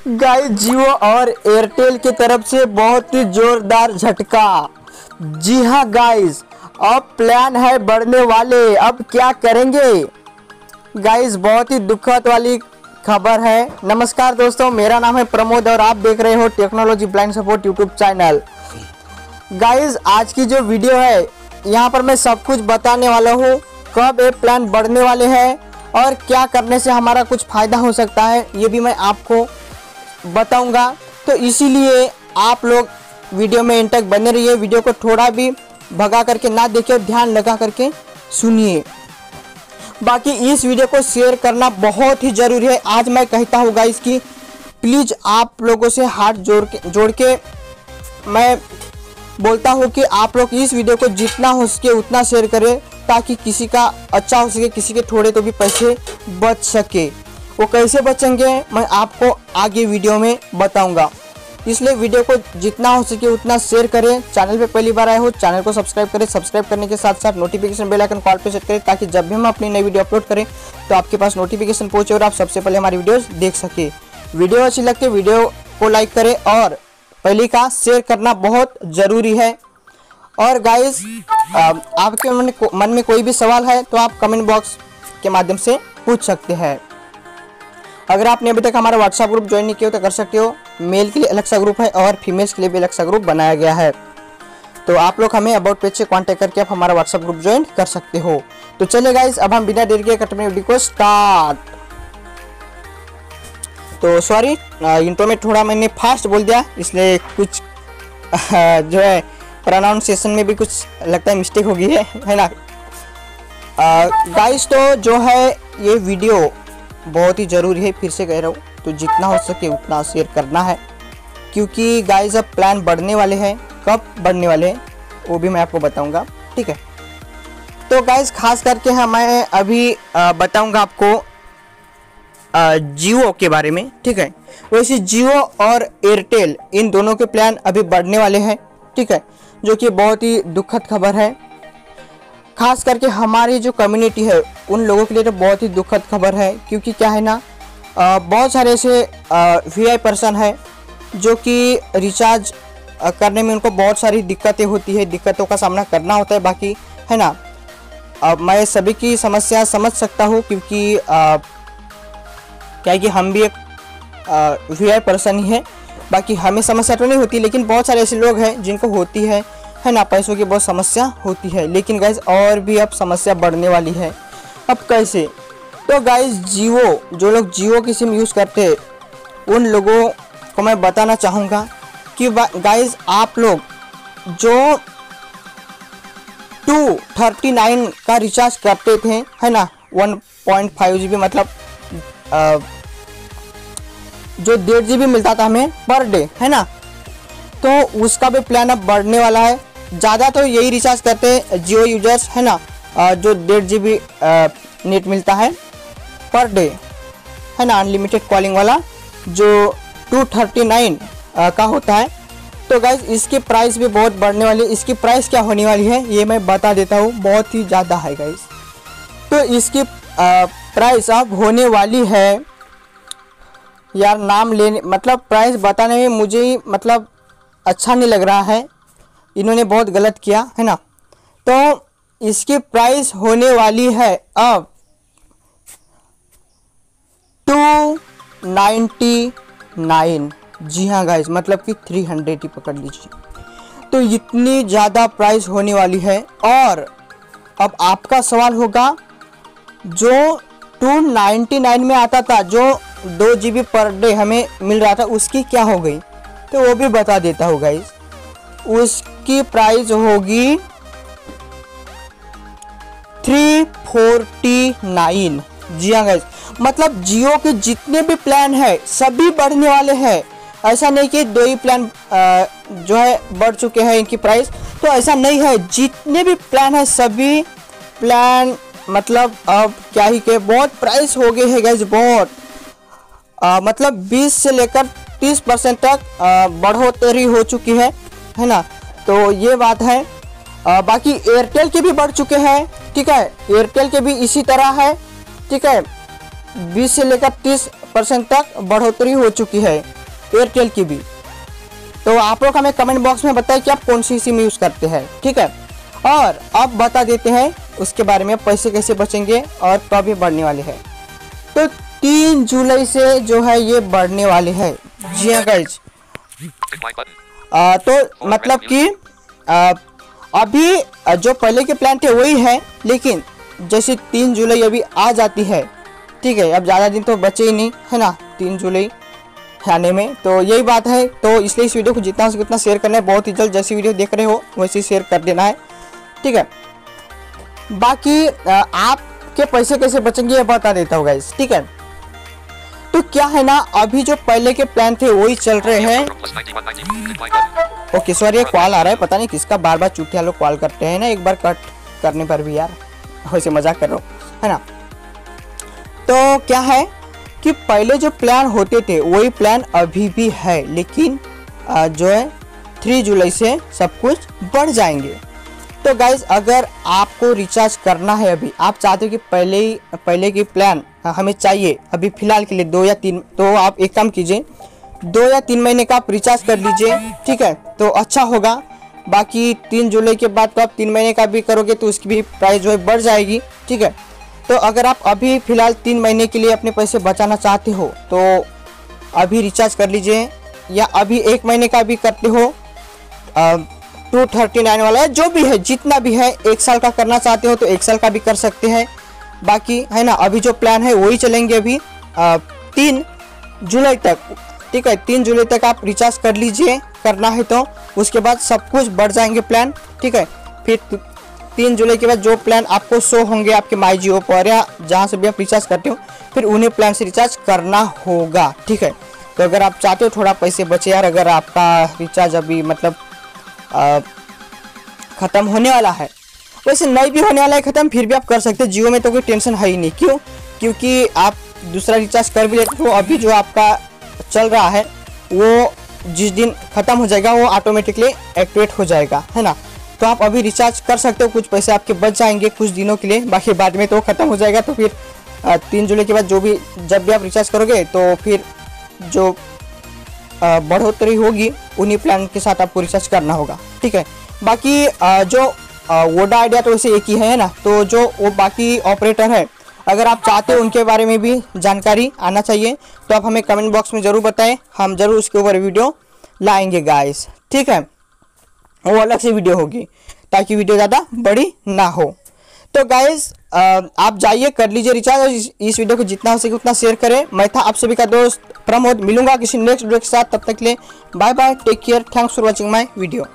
Guys, जियो और Airtel की तरफ़ से बहुत ही जोरदार झटका। जी हाँ गाइस, अब प्लान है बढ़ने वाले। अब क्या करेंगे? गाइस, बहुत ही दुखद वाली खबर है। नमस्कार दोस्तों, मेरा नाम है प्रमोद और आप देख रहे हो technology blind support YouTube channel. Guys, आज की जो वीडियो है, यहाँ पर मैं सब कुछ बताने वाला हूँ। कब ये प्लान बढ़ने वाले हैं और क्या करने से हमारा कुछ फ़ायदा हो सकता है, ये भी मैं आपको बताऊँगा। तो इसीलिए आप लोग वीडियो में इंटक बने रहिए, वीडियो को थोड़ा भी भगा करके ना देखिए ध्यान लगा करके सुनिए। बाकी इस वीडियो को शेयर करना बहुत ही ज़रूरी है। आज मैं कहता हूँ गाइस कि प्लीज़ आप लोगों से हाथ जोड़ के जोड़ के मैं बोलता हूँ कि आप लोग इस वीडियो को जितना हो सके उतना शेयर करें ताकि किसी का अच्छा हो सके, किसी के थोड़े तो भी पैसे बच सके। वो कैसे बचेंगे, मैं आपको आगे वीडियो में बताऊँगा। इसलिए वीडियो को जितना हो सके उतना शेयर करें। चैनल पे पहली बार आए हो चैनल को सब्सक्राइब करें। सब्सक्राइब करने के साथ साथ नोटिफिकेशन बेल आइकन कॉल पे सेट करें ताकि जब भी हम अपनी नई वीडियो अपलोड करें तो आपके पास नोटिफिकेशन पहुँचे और आप सबसे पहले हमारी वीडियोस देख सके। वीडियो अच्छी लगती है, वीडियो को लाइक करें और पहली का शेयर करना बहुत ज़रूरी है। और गाइज़ आपके मन में कोई भी सवाल है तो आप कमेंट बॉक्स के माध्यम से पूछ सकते हैं। अगर आपने अभी तक हमारा व्हाट्सएप ग्रुप ज्वाइन नहीं किया तो कर सकते हो। मेल के लिए अलग सा ग्रुप है और फीमेल्स के लिए भी अलग सा ग्रुप बनाया गया है। तो आप लोग हमें अबाउट पेज से कांटेक्ट करके आप हमारा व्हाट्सएप ग्रुप ज्वाइन कर सकते हो। तो चलिए गाइस अब हम बिना देर के करते हैं वीडियो को स्टार्ट तो सॉरी इंट्रो में थोड़ा मैंने फास्ट बोल दिया, इसलिए कुछ, जो है प्रोनाउंसिएशन में भी कुछ लगता है मिस्टेक हो गई है है ना गाइस तो जो है ये वीडियो बहुत ही ज़रूरी है, फिर से कह रहा हूँ तो जितना हो सके उतना शेयर करना है। क्योंकि गाइस अब प्लान बढ़ने वाले हैं, कब बढ़ने वाले हैं, वो भी मैं आपको बताऊँगा, ठीक है? तो गाइस खास करके हाँ मैं अभी बताऊँगा आपको जियो के बारे में, ठीक है? वैसे जियो और एयरटेल इन दोनों के प्लान अभी बढ़ने वाले हैं, ठीक है? जो कि बहुत ही दुखद खबर है। खास करके हमारी जो कम्युनिटी है, उन लोगों के लिए तो बहुत ही दुखद खबर है, क्योंकि क्या है ना बहुत सारे ऐसे वी आई पर्सन है, जो कि रिचार्ज करने में उनको बहुत सारी दिक्कतें होती है, दिक्कतों का सामना करना होता है, बाकी, है ना। अब मैं सभी की समस्या समझ सकता हूँ, क्योंकि क्या है कि हम भी एक वी आई पर्सन ही है, बाकी हमें समस्या तो नहीं होती, लेकिन बहुत सारे ऐसे लोग हैं, जिनको होती है है ना पैसों की बहुत समस्या होती है। लेकिन गाइज़ और भी अब समस्या बढ़ने वाली है। अब कैसे? तो गाइज़ जियो जो लोग जियो की सिम यूज़ करते हैं उन लोगों को मैं बताना चाहूँगा कि गाइज़ आप लोग जो टू थर्टी नाइन का रिचार्ज करते थे है ना one point five G B मतलब आ, जो डेढ़ जी बी मिलता था हमें पर डे है ना तो उसका भी प्लान अब बढ़ने वाला है। ज़्यादा तो यही रिचार्ज करते हैं जियो यूज़र्स है ना? जो डेढ़ जी बी नेट मिलता है पर डे है ना? अनलिमिटेड कॉलिंग वाला, जो टू थर्टी नाइन का होता है। तो गाइज़ इसकी प्राइस भी बहुत बढ़ने वाली है इसकी प्राइस क्या होने वाली है, ये मैं बता देता हूँ। बहुत ही ज़्यादा है गाइज़ तो इसकी प्राइस अब होने वाली है। यार, नाम लेने मतलब प्राइस बताने में मुझे मतलब अच्छा नहीं लग रहा है। इन्होंने बहुत गलत किया, है ना? तो इसकी प्राइस होने वाली है अब टू नाइन्टी नाइन जी हाँ गाइज़ मतलब कि थ्री हंड्रेड ही पकड़ लीजिए। तो इतनी ज़्यादा प्राइस होने वाली है और अब आपका सवाल होगा, जो टू नाइन्टी नाइन में आता था, जो दो जी पर डे हमें मिल रहा था, उसकी क्या हो गई? तो वो भी बता देता हूँ गाइज़ उसकी प्राइस होगी थ्री फोर्टी नाइन। जी हाँ गाइज़ मतलब जियो के जितने भी प्लान है सभी बढ़ने वाले हैं। ऐसा नहीं कि दो ही प्लान जो है बढ़ चुके हैं इनकी प्राइस तो ऐसा नहीं है जितने भी प्लान है सभी प्लान मतलब अब क्या ही के बहुत प्राइस हो गए हैं गैस बहुत। आ, मतलब 20 से लेकर 30 परसेंट तक बढ़ोतरी हो चुकी है। है ना? तो ये बात है। आ, बाकी एयरटेल के भी बढ़ चुके हैं ठीक है? एयरटेल के भी इसी तरह है ठीक है? 20 से लेकर 30 परसेंट तक बढ़ोतरी हो चुकी है एयरटेल की भी। तो आप लोग हमें कमेंट बॉक्स में बताएँ कि आप कौन सी सिम यूज़ करते हैं ठीक है? और अब बता देते हैं उसके बारे में पैसे कैसे बचेंगे और कब ये बढ़ने वाले हैं। तो तीन जुलाई से जो है ये बढ़ने वाले हैं। जी हाँ button. तो मतलब कि अभी जो पहले के प्लान थे वही है, लेकिन जैसे तीन जुलाई अभी आ जाती है, ठीक है, अब ज़्यादा दिन तो बचे ही नहीं, है ना, तीन जुलाई आने में तो यही बात है तो इसलिए इस वीडियो को जितना हो सके उतना शेयर करना है, बहुत ही जल्द जैसी वीडियो देख रहे हो, वैसे शेयर कर देना है, ठीक है। बाकी आपके पैसे कैसे बचेंगे ये बता देता हूँ गाइस ठीक है। तो क्या है ना, अभी जो पहले के प्लान थे, वही चल रहे हैं Plus 9190. Decline button. Okay sorry call आ रहा है, पता नहीं किसका बार बार चुटिया लोग कॉल करते हैं ना, एक बार कट करने पर भी यार वैसे मज़ाक कर रहा हूँ, है ना तो क्या है कि पहले जो प्लान होते थे, वही प्लान अभी भी है, लेकिन जो है थ्री जुलाई से सब कुछ बढ़ जाएँगे तो गाइज़ अगर आपको रिचार्ज करना है अभी, आप चाहते हो कि पहले ही, पहले की प्लान हमें चाहिए, अभी फ़िलहाल के लिए दो या तीन तो आप एक काम कीजिए, दो या तीन महीने का आप रिचार्ज कर लीजिए, ठीक है? तो अच्छा होगा। बाकी तीन जुलाई के बाद तो आप तीन महीने का भी करोगे तो उसकी भी प्राइस जो है बढ़ जाएगी, ठीक है? तो अगर आप अभी फ़िलहाल तीन महीने के लिए अपने पैसे बचाना चाहते हो तो अभी रिचार्ज कर लीजिए, या अभी एक महीने का भी करते हो टू थर्टी नाइन वाला है। जो भी है जितना भी है एक साल का करना चाहते हो तो एक साल का भी कर सकते हैं। बाकी है ना अभी जो प्लान है वही चलेंगे अभी अ, तीन जुलाई तक। ठीक है तीन जुलाई तक आप रिचार्ज कर लीजिए करना है तो। उसके बाद सब कुछ बढ़ जाएँगे प्लान ठीक है फिर तीन जुलाई के बाद जो प्लान आपको शो होंगे आपके माई जियो पर या जहाँ से भी आप रिचार्ज करते हो फिर उन्हीं प्लान से रिचार्ज करना होगा। ठीक है तो अगर आप चाहते हो थोड़ा पैसे बचे यार अगर आपका रिचार्ज अभी मतलब ख़त्म होने वाला है। वैसे नहीं भी होने वाला है, ख़त्म, फिर भी आप कर सकते हैं। जियो में तो कोई टेंशन है ही नहीं। क्यों? क्योंकि आप दूसरा रिचार्ज कर भी लेते हो अभी जो आपका चल रहा है, वो जिस दिन ख़त्म हो जाएगा, वो ऑटोमेटिकली एक्टिवेट हो जाएगा, है ना? तो आप अभी रिचार्ज कर सकते हो, कुछ पैसे आपके बच जाएँगे कुछ दिनों के लिए, बाकी बाद में तो ख़त्म हो जाएगा तो फिर तीन जुलाई के बाद जो भी, जब भी आप रिचार्ज करोगे तो फिर जो बढ़ोतरी होगी, उन्हीं प्लान के साथ आपको रिचार्ज करना होगा, ठीक है? बाकी जो वोडा आइडिया तो वैसे एक ही है ना? तो जो वो बाकी ऑपरेटर है, अगर आप चाहते हो उनके बारे में भी जानकारी आना चाहिए तो आप हमें कमेंट बॉक्स में ज़रूर बताएँ, हम ज़रूर उसके ऊपर वीडियो लाएँगे गाइस ठीक है? वो अलग से वीडियो होगी, ताकि वीडियो ज़्यादा बड़ी ना हो। तो गाइज़ आप जाइए कर लीजिए रिचार्ज और इस, वीडियो को जितना हो सके उतना शेयर करें। मैं था आप सभी का दोस्त प्रमोद मिलूँगा किसी नेक्स्ट वीडियो के साथ। तब तक लिए bye bye take care thanks for watching my video